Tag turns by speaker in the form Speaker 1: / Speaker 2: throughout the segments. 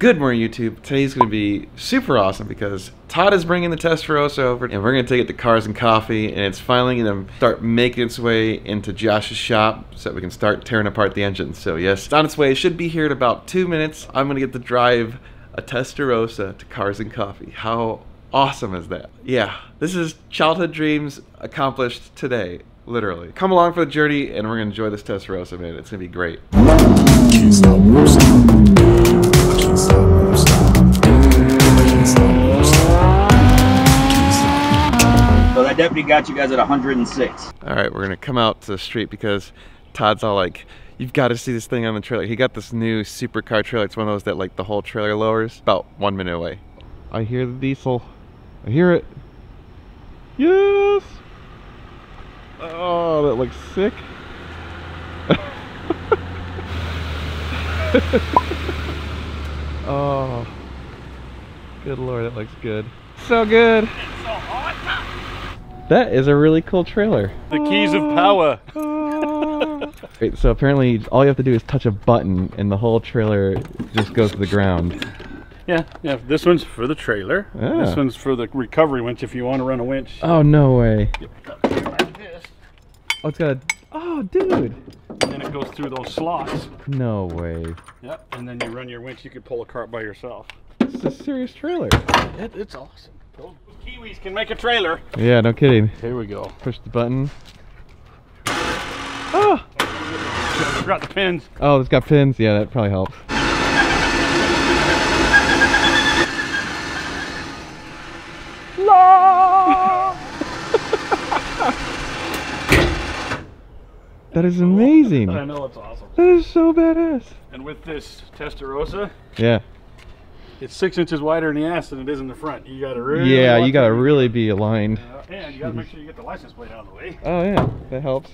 Speaker 1: Good morning, YouTube. Today's going to be super awesome because Todd is bringing the Testarossa over and we're going to take it to Cars and Coffee and it's finally going to start making its way into Josh's shop so that we can start tearing apart the engine. So yes, it's on its way. It should be here in about two minutes. I'm going to get to drive a Testarossa to Cars and Coffee. How awesome is that? Yeah, this is childhood dreams accomplished today. Literally. Come along for the journey and we're going to enjoy this Testarossa, man. It's going to be great.
Speaker 2: Deputy got you guys at 106.
Speaker 1: All right, we're gonna come out to the street because Todd's all like, "You've got to see this thing on the trailer." He got this new supercar trailer. It's one of those that like the whole trailer lowers. About one minute away. I hear the diesel. I hear it. Yes. Oh, that looks sick. oh, good lord, that looks good. So good. That is a really cool trailer.
Speaker 3: The keys of power.
Speaker 1: Wait, so apparently all you have to do is touch a button and the whole trailer just goes to the ground.
Speaker 3: Yeah, yeah. This one's for the trailer.
Speaker 1: Ah.
Speaker 3: This one's for the recovery winch if you want to run a winch.
Speaker 1: Oh, no way. Oh, it's got a... Oh, dude.
Speaker 3: And then it goes through those slots.
Speaker 1: No way.
Speaker 3: Yep. And then you run your winch. You can pull a cart by yourself.
Speaker 1: This is a serious trailer.
Speaker 3: It, it's awesome. Kiwis can make a trailer.
Speaker 1: Yeah, no kidding.
Speaker 3: Here we go.
Speaker 1: Push the button. Ah! Oh!
Speaker 3: Forgot the pins.
Speaker 1: Oh, it's got pins. Yeah, that probably helps. That is amazing.
Speaker 3: I know it's awesome.
Speaker 1: That is so badass.
Speaker 3: And with this Testarossa,
Speaker 1: Yeah.
Speaker 3: It's six inches wider in the ass than it is in the front. You gotta really.
Speaker 1: Yeah, you gotta really be aligned.
Speaker 3: Uh, and you gotta make sure you get the license plate out of the way.
Speaker 1: Oh yeah, that helps.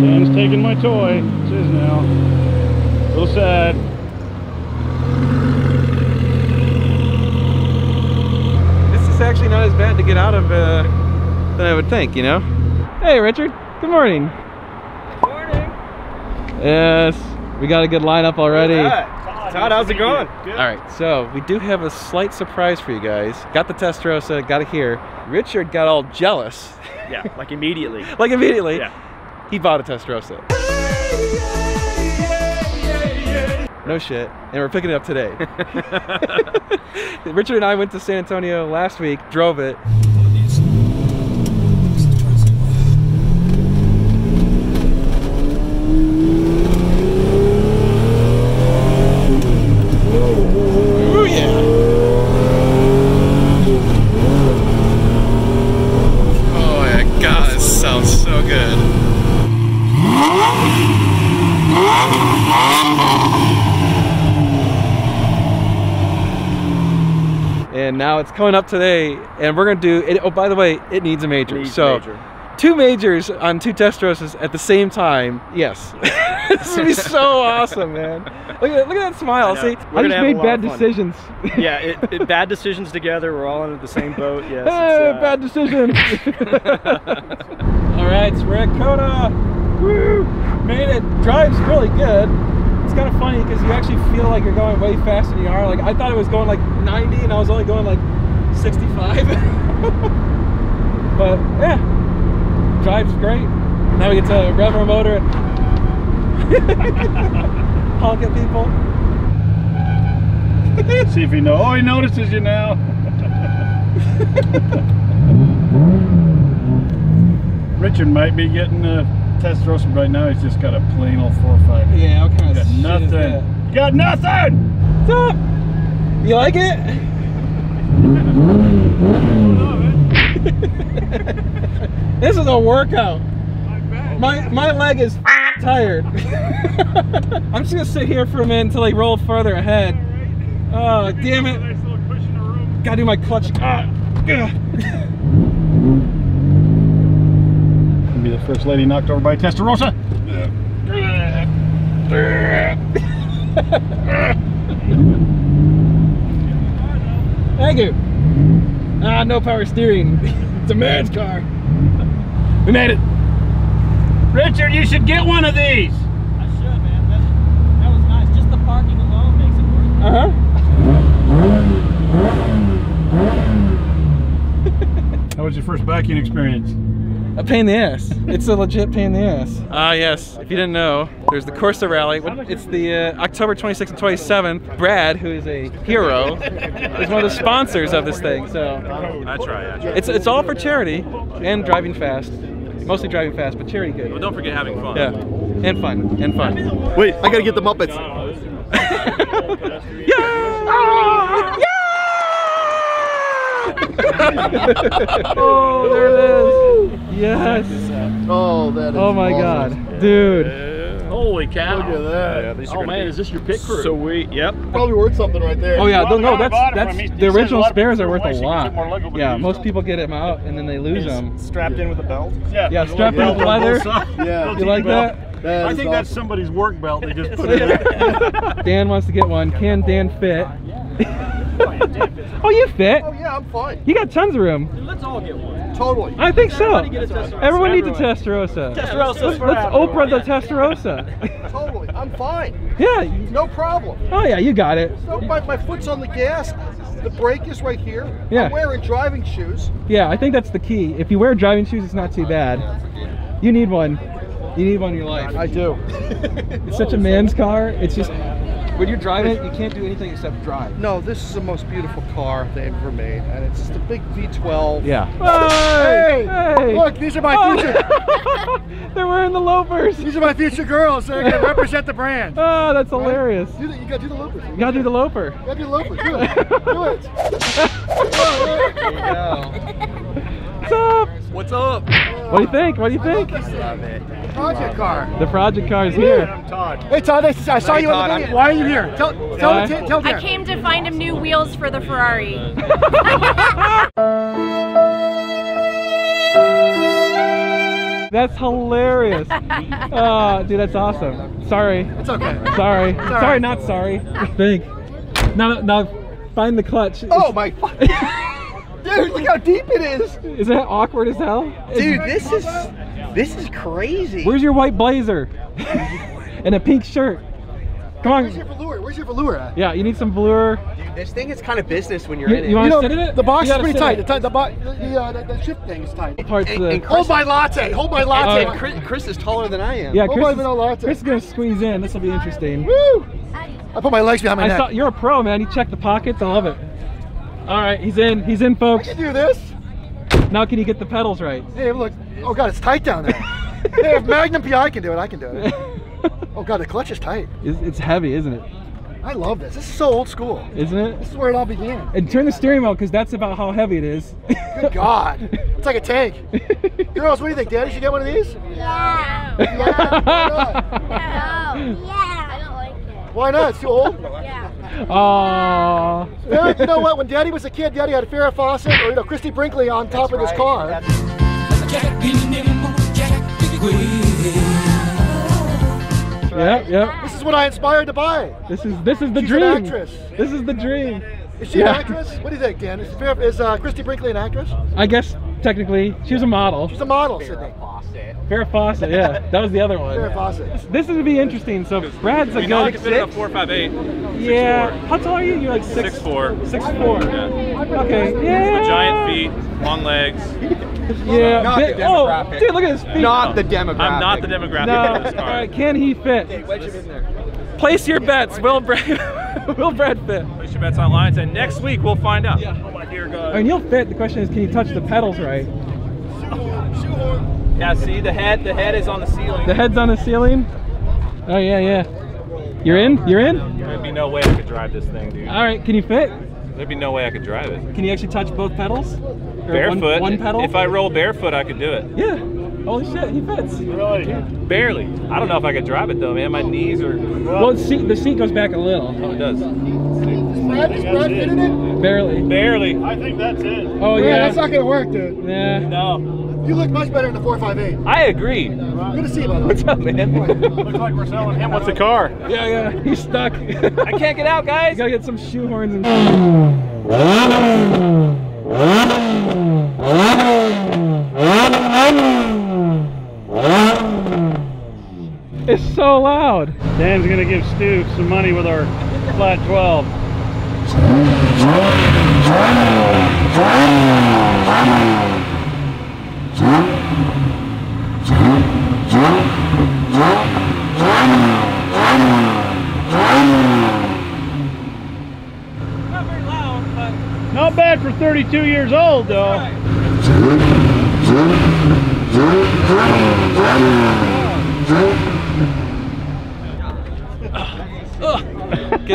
Speaker 3: Dan's taking my toy. It's his now. A little sad.
Speaker 1: This is actually not as bad to get out of uh, than I would think, you know? Hey, Richard. Good morning.
Speaker 4: Morning.
Speaker 1: Yes, we got a good lineup already.
Speaker 4: Todd, how's it going?
Speaker 1: All right, so we do have a slight surprise for you guys. Got the Testarossa, got it here. Richard got all jealous,
Speaker 4: Yeah, like immediately.
Speaker 1: like immediately.
Speaker 4: Yeah.
Speaker 1: He bought a Testarossa. No shit. And we're picking it up today. Richard and I went to San Antonio last week, drove it. Ooh, yeah. Oh my god, this sounds so good. And now it's coming up today, and we're gonna do it. Oh, by the way, it needs a major.
Speaker 4: Needs
Speaker 1: so
Speaker 4: major.
Speaker 1: two majors on two Testarossas at the same time. Yes, this would be so awesome, man. Look at look at that smile.
Speaker 4: I.
Speaker 1: See,
Speaker 4: We're
Speaker 1: I just made bad decisions.
Speaker 4: Yeah, it, it, bad decisions together. We're all in the same boat. Yes.
Speaker 1: Hey,
Speaker 4: uh,
Speaker 1: bad decision. All right, so we're at COTA. Woo! Made it. Drives really good. It's kind of funny because you actually feel like you're going way faster than you are. Like I thought it was going like 90, and I was only going like 65. but yeah, drives great. Now we get to rev our motor and honk at people.
Speaker 3: See if he know. Oh, he notices you now. Richard might be getting a test roast right now. He's just got a plain old 4.5.
Speaker 1: Yeah, what kind
Speaker 3: Got
Speaker 1: of
Speaker 3: nothing. You got nothing.
Speaker 1: What's up? You like it? this is a workout. My my leg is tired. I'm just gonna sit here for a minute until I roll further ahead.
Speaker 5: Oh, damn it.
Speaker 3: Nice little cushion of room.
Speaker 5: Gotta do my clutch. Ah,
Speaker 3: first lady knocked over by a Testarossa.
Speaker 5: Thank you. Ah, no power steering. it's a man's car. We made it.
Speaker 3: Richard, you should get one of these.
Speaker 6: I should, man. That, that was nice. Just the parking alone makes it worth it.
Speaker 5: Uh huh.
Speaker 3: How was your first backing experience?
Speaker 5: A pain in the ass. It's a legit pain in the ass. Ah, yes. If you didn't know, there's the Corsa Rally. It's the uh, October 26th and 27th. Brad, who is a hero, is one of the sponsors of this thing. So
Speaker 7: I try, I try.
Speaker 5: it's it's all for charity and driving fast. Mostly driving fast, but charity good.
Speaker 7: But don't forget having fun.
Speaker 5: Yeah, and fun, and fun.
Speaker 8: Wait, I gotta get the Muppets.
Speaker 5: Yeah! yeah! oh, there it is. Yes.
Speaker 8: Oh, that is
Speaker 5: Oh my God, dude.
Speaker 7: Holy cow.
Speaker 8: Look at that.
Speaker 7: Yeah,
Speaker 9: Oh man, is this your pit crew?
Speaker 6: Sweet. Yep.
Speaker 8: Probably worth something right there.
Speaker 5: Oh yeah,
Speaker 3: Well,
Speaker 5: no,
Speaker 3: the guy
Speaker 5: that's that's
Speaker 3: from me, he
Speaker 5: the original spares are worth a
Speaker 3: so you can
Speaker 5: lot.
Speaker 3: get
Speaker 5: Yeah, most
Speaker 3: them.
Speaker 5: people get them out and then they lose them.
Speaker 6: Strapped in with a belt.
Speaker 3: Yeah,
Speaker 5: Yeah, strapped
Speaker 3: little
Speaker 5: in with leather.
Speaker 8: Yeah.
Speaker 5: You like that?
Speaker 8: That
Speaker 3: I
Speaker 8: is
Speaker 3: think that's somebody's work belt. They just put it there.
Speaker 5: Dan wants to get one. Can Dan fit? oh, you fit.
Speaker 8: Oh yeah, I'm fine.
Speaker 5: You got tons of room.
Speaker 6: Let's all get one.
Speaker 8: Totally.
Speaker 5: I think so.
Speaker 6: Everybody get.
Speaker 5: Everyone needs a
Speaker 6: Everyone.
Speaker 5: Testarossa.
Speaker 6: Testarossa
Speaker 5: Let's,
Speaker 6: for
Speaker 5: let's
Speaker 6: everyone.
Speaker 5: Oprah the Testarossa.
Speaker 8: Totally. I'm fine.
Speaker 5: yeah.
Speaker 8: No problem.
Speaker 5: Oh yeah, you got it.
Speaker 8: No, my, my foot's on the gas. The brake is right here.
Speaker 5: Yeah.
Speaker 8: I'm wearing driving shoes.
Speaker 5: Yeah, I think that's the key. If you wear driving shoes, it's not too bad. You need one. You need one in your life.
Speaker 8: I do.
Speaker 5: It's such a man's car. It's just when you're driving it, you can't do anything except drive.
Speaker 8: No, this is the most beautiful car they've ever made, and it's just a big V12.
Speaker 5: Yeah.
Speaker 8: Hey!
Speaker 5: Hey!
Speaker 8: Look, these are my oh! future.
Speaker 5: Oh, they're wearing the loafers.
Speaker 8: These are my future girls. They're gonna represent the brand.
Speaker 5: Oh, that's hilarious.
Speaker 8: Do the, you gotta do the loopers.
Speaker 5: You gotta do the loafer.
Speaker 8: You gotta do the loopers. Do it. Do it.
Speaker 5: What's up?
Speaker 7: What's up?
Speaker 5: What do you think? What do you think?
Speaker 8: Project car.
Speaker 5: The project car is here.
Speaker 8: Hey Todd, I, I saw you on the video. Why are you here? Tell, tell,
Speaker 5: Why?
Speaker 8: tell, tell
Speaker 10: I came to find him new wheels for the Ferrari.
Speaker 5: That's hilarious. Oh, dude, that's awesome. Sorry.
Speaker 8: It's okay.
Speaker 5: Sorry.
Speaker 8: all
Speaker 5: Sorry,
Speaker 8: right.
Speaker 5: not sorry. Think. Now, now, find the clutch.
Speaker 8: Oh my. fu- Dude, look how deep it is.
Speaker 5: Is that awkward as hell?
Speaker 4: Dude, this is this is crazy.
Speaker 5: Where's your white blazer? and a pink shirt. Come on.
Speaker 8: Where's your velour? Where's your velour at?
Speaker 5: Yeah, you need some velour.
Speaker 4: Dude, this thing is kind of business when you're
Speaker 5: You,
Speaker 4: in it.
Speaker 5: you want
Speaker 8: You
Speaker 5: to
Speaker 8: know,
Speaker 5: sit in it?
Speaker 8: the box is pretty tight.
Speaker 5: in
Speaker 8: The,
Speaker 5: it.
Speaker 8: the, bo- the, uh, the, the shift thing is tight.
Speaker 5: Parts
Speaker 4: And-
Speaker 5: the-
Speaker 4: and Chris-
Speaker 8: Hold my latte. Hold my latte.
Speaker 4: Oh, Chris, Chris is taller than I am.
Speaker 5: yeah,
Speaker 8: hold
Speaker 5: Chris,
Speaker 8: my
Speaker 5: is,
Speaker 8: vanilla latte.
Speaker 5: Chris is gonna squeeze in. This will be interesting.
Speaker 8: Woo! I put my legs behind my
Speaker 5: I
Speaker 8: neck.
Speaker 5: saw you're a pro, man. You check the pockets. I love it. All right, he's in. He's in, folks.
Speaker 8: I can do this.
Speaker 5: Now, can you get the pedals right?
Speaker 8: Hey, look. Oh god, it's tight down there. hey, if Magnum PI can do it, I can do it. Oh god, the clutch is tight.
Speaker 5: It's, it's heavy, isn't it?
Speaker 8: I love this. This is so old school.
Speaker 5: Isn't it?
Speaker 8: This is where it all began.
Speaker 5: And turn the steering wheel because that's about how heavy it is.
Speaker 8: Good God. It's like a tank. Girls, what do you think? Daddy should get one of these?
Speaker 10: Yeah. Yeah. I don't like it.
Speaker 8: Why not? It's too old.
Speaker 10: Yeah.
Speaker 5: Aww.
Speaker 8: Yeah, you know what? When Daddy was a kid, Daddy had Farrah Fawcett or you know Christie Brinkley on top of his car.
Speaker 5: Yep, yep.
Speaker 8: This is what I inspired to buy.
Speaker 5: This is this is the
Speaker 8: She's an
Speaker 5: dream.
Speaker 8: actress.
Speaker 5: This is the dream.
Speaker 8: Is she
Speaker 5: Yeah.
Speaker 8: an actress? What do you think, Dan? Is, Farrah, is uh, Christie Brinkley an actress?
Speaker 5: I guess technically she was a model.
Speaker 8: She's a model, Sydney.
Speaker 5: Farrah Fawcett, yeah, that was the other
Speaker 8: Farrah
Speaker 5: one.
Speaker 8: Fawcett.
Speaker 5: This is gonna be interesting. So Brad's a
Speaker 7: We I
Speaker 5: good
Speaker 7: can fit in a 458.
Speaker 5: Yeah. How tall are you? You're like six.
Speaker 7: 6'4".
Speaker 5: Six four.
Speaker 7: Yeah.
Speaker 5: Okay. Yeah.
Speaker 7: With giant feet, long legs.
Speaker 5: Yeah.
Speaker 4: Not
Speaker 5: big-
Speaker 4: the
Speaker 5: oh, dude, look at his feet.
Speaker 4: Not the demographic.
Speaker 7: I'm not the demographic
Speaker 5: No.
Speaker 7: of this
Speaker 5: All
Speaker 7: car.
Speaker 5: right. Can he fit?
Speaker 4: Wedge him in there.
Speaker 5: Place your bets. Will Brad? Will Brad fit?
Speaker 7: Place your bets online, and next week we'll find out. Yeah. Oh my dear God.
Speaker 5: I
Speaker 7: God.
Speaker 5: mean, you'll fit. The question is, can you touch the pedals right?
Speaker 7: Yeah, see the head. The head is on the ceiling.
Speaker 5: The head's on the ceiling. Oh yeah, yeah. You're in. You're in.
Speaker 7: There'd be no way I could drive this thing, dude.
Speaker 5: All right. Can you fit?
Speaker 7: There'd be no way I could drive it.
Speaker 5: Can you actually touch both pedals? Or
Speaker 7: Barefoot.
Speaker 5: One, one pedal.
Speaker 7: If I roll barefoot, I could do it.
Speaker 5: Yeah. Holy shit, he fits.
Speaker 3: Really?
Speaker 7: Barely. I don't know if I could drive it though, man. My knees are.
Speaker 5: Well, the seat, the seat goes back a little.
Speaker 7: Oh, it does.
Speaker 8: Brad, is Brad fitting it?
Speaker 5: Barely.
Speaker 7: Barely.
Speaker 3: I think that's it.
Speaker 5: Oh,
Speaker 8: Brad,
Speaker 5: yeah.
Speaker 8: that's not gonna work, dude.
Speaker 5: Yeah.
Speaker 7: No.
Speaker 8: You look much better in the 458.
Speaker 7: I agree.
Speaker 8: Good to see you, by the way.
Speaker 7: What's up, man?
Speaker 3: Looks like we're selling him What's the car.
Speaker 5: Yeah, yeah. He's stuck.
Speaker 7: I can't get out, guys.
Speaker 5: gotta get some shoehorns and. It's so loud.
Speaker 3: Dan's gonna give Stu some money with our flat 12.
Speaker 4: Not very loud, but
Speaker 3: Not bad for 32 years old, though.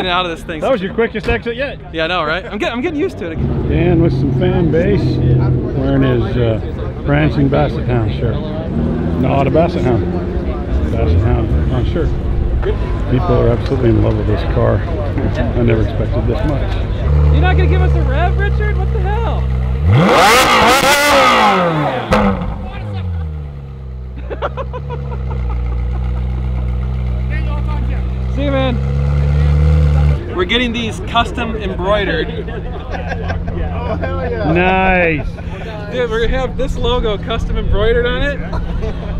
Speaker 5: Getting out of this thing.
Speaker 3: That was your quickest exit yet.
Speaker 5: Yeah, I know, right? I'm getting, I'm getting used to it.
Speaker 3: Dan with some fan base, wearing his uh, Prancing Basset Hound shirt. Not a Basset Hound. Basset Hound on shirt. People are absolutely in love with this car. I never expected this much.
Speaker 5: You're not gonna give us a rev, Richard? What the hell? See you, man. We're getting these custom embroidered.
Speaker 3: Nice.
Speaker 5: Dude, we're gonna have this logo custom embroidered on it.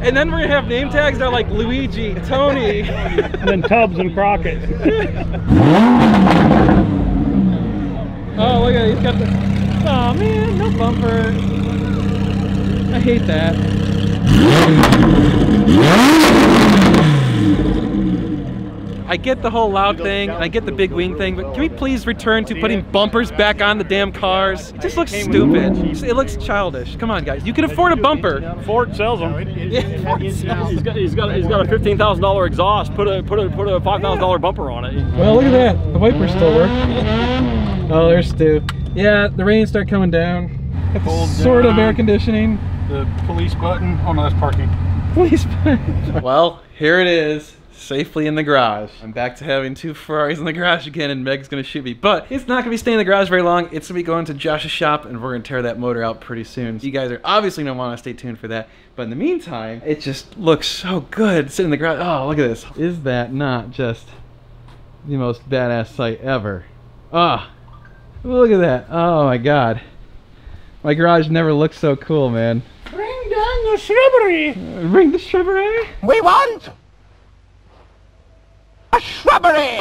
Speaker 5: And then we're gonna have name tags that are like Luigi, Tony.
Speaker 3: And then Tubbs and Crockett.
Speaker 5: Oh, look at it. He's got the. Oh man, no bumper. I hate that. I get the whole loud thing, and I get the big wing thing, but can we please return to putting bumpers back on the damn cars? It just looks stupid. It looks childish. Come on, guys. You can afford a bumper.
Speaker 3: Ford sells them.
Speaker 5: Yeah, Ford sells.
Speaker 6: He's got, he's got, he's got a fifteen thousand dollar exhaust. Put a, put a, put a five thousand dollar bumper on it.
Speaker 5: Well, look at that. The wipers still work. Oh, there's Stu. Yeah, the rain started coming down. Got the
Speaker 3: Cold
Speaker 5: sort of air conditioning.
Speaker 3: The police button. Oh no, that's parking.
Speaker 5: Police button. well, here it is. Safely in the garage. I'm back to having two Ferraris in the garage again, and Meg's gonna shoot me. But it's not gonna be staying in the garage very long. It's gonna be going to Josh's shop, and we're gonna tear that motor out pretty soon. So You guys are obviously gonna want to stay tuned for that. But in the meantime, it just looks so good sitting in the garage. Oh, look at this. Is that not just the most badass sight ever? Ah, look at that. Oh my god. My garage never looked so cool, man.
Speaker 8: Bring down the shrubbery.
Speaker 5: Uh, Bring the shrubbery.
Speaker 8: We want a shrubbery.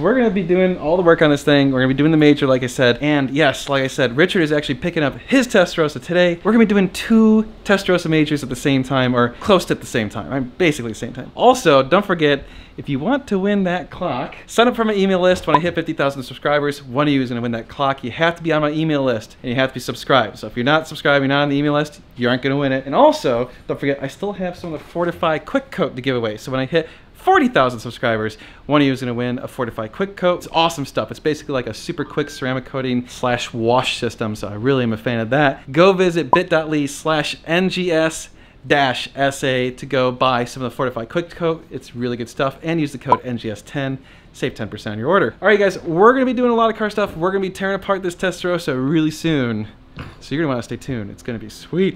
Speaker 5: We're gonna be doing all the work on this thing. We're gonna be doing the major, like I said. And yes, like I said, Richard is actually picking up his Testarossa today. We're gonna be doing two Testarossa majors at the same time, or close to at the same time. I'm basically the same time. Also, don't forget, if you want to win that clock, sign up for my email list. When I hit 50,000 subscribers, one of you is gonna win that clock. You have to be on my email list, and you have to be subscribed. So if you're not subscribed, you're not on the email list, you aren't gonna win it. And also, don't forget, I still have some of the Fortify Quick Coat to give away. So when I hit 40,000 subscribers, one of you is going to win a Fortify Quick Coat. It's awesome stuff. It's basically like a super quick ceramic coating slash wash system, so I really am a fan of that. Go visit bit.ly slash NGS dash SA to go buy some of the Fortify Quick Coat. It's really good stuff, and use the code NGS10. Save 10% on your order. All right, guys, we're going to be doing a lot of car stuff. We're going to be tearing apart this Testarossa really soon. So you're want to stay tuned. It's going to be sweet.